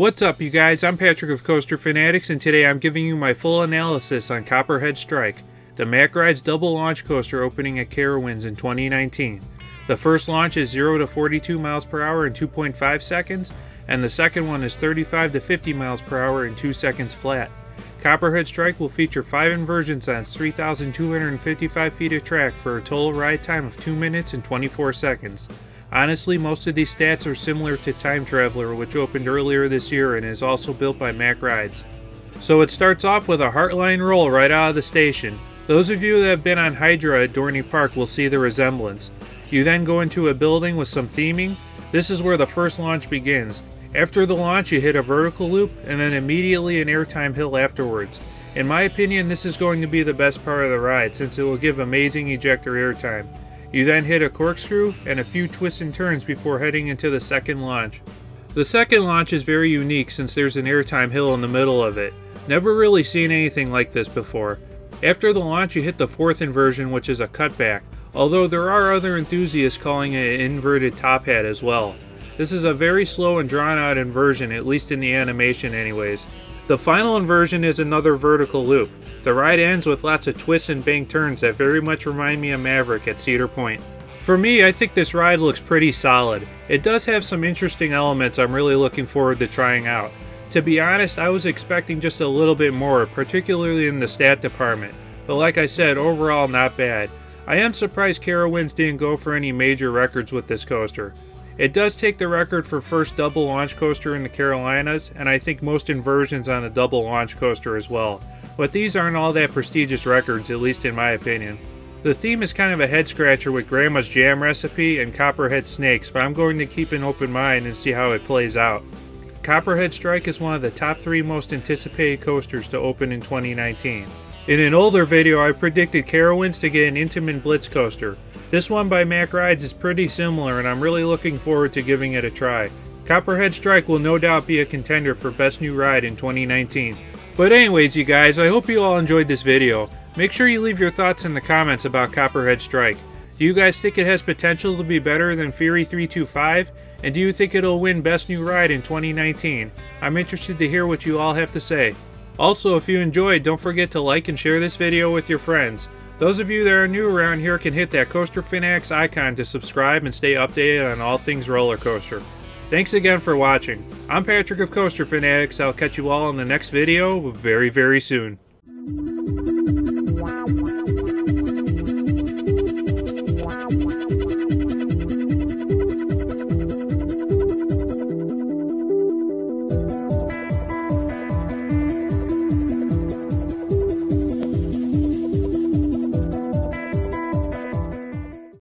What's up, you guys? I'm Patrick of Coaster Fanatics, and today I'm giving you my full analysis on Copperhead Strike, the Mack Rides double launch coaster opening at Carowinds in 2019. The first launch is 0 to 42 miles per hour in 2.5 seconds, and the second one is 35 to 50 miles per hour in 2 seconds flat. Copperhead Strike will feature 5 inversions on 3,255 feet of track for a total ride time of 2 minutes and 24 seconds. Honestly, most of these stats are similar to Time Traveler, which opened earlier this year and is also built by Mack Rides. So it starts off with a Heartline roll right out of the station. Those of you that have been on Hydra at Dorney Park will see the resemblance. You then go into a building with some theming. This is where the first launch begins. After the launch, you hit a vertical loop and then immediately an airtime hill afterwards. In my opinion, this is going to be the best part of the ride since it will give amazing ejector airtime. You then hit a corkscrew and a few twists and turns before heading into the second launch. The second launch is very unique since there's an airtime hill in the middle of it. Never really seen anything like this before. After the launch you hit the fourth inversion which is a cutback, although there are other enthusiasts calling it an inverted top hat as well. This is a very slow and drawn out inversion, at least in the animation anyways. The final inversion is another vertical loop. The ride ends with lots of twists and bank turns that very much remind me of Maverick at Cedar Point. For me, I think this ride looks pretty solid. It does have some interesting elements I'm really looking forward to trying out. To be honest, I was expecting just a little bit more, particularly in the stat department. But like I said, overall not bad. I am surprised Carowinds didn't go for any major records with this coaster. It does take the record for first double launch coaster in the Carolinas, and I think most inversions on a double launch coaster as well. But these aren't all that prestigious records, at least in my opinion. The theme is kind of a head scratcher with Grandma's Jam recipe and Copperhead Snakes, but I'm going to keep an open mind and see how it plays out. Copperhead Strike is one of the top three most anticipated coasters to open in 2019. In an older video, I predicted Carowinds to get an Intamin Blitz coaster. This one by Mack Rides is pretty similar and I'm really looking forward to giving it a try. Copperhead Strike will no doubt be a contender for Best New Ride in 2019. But anyways you guys, I hope you all enjoyed this video. Make sure you leave your thoughts in the comments about Copperhead Strike. Do you guys think it has potential to be better than Fury 325? And do you think it'll win Best New Ride in 2019? I'm interested to hear what you all have to say. Also, if you enjoyed, don't forget to like and share this video with your friends. Those of you that are new around here can hit that Coaster Fanatics icon to subscribe and stay updated on all things roller coaster. Thanks again for watching. I'm Patrick of Coaster Fanatics. I'll catch you all in the next video very, very soon.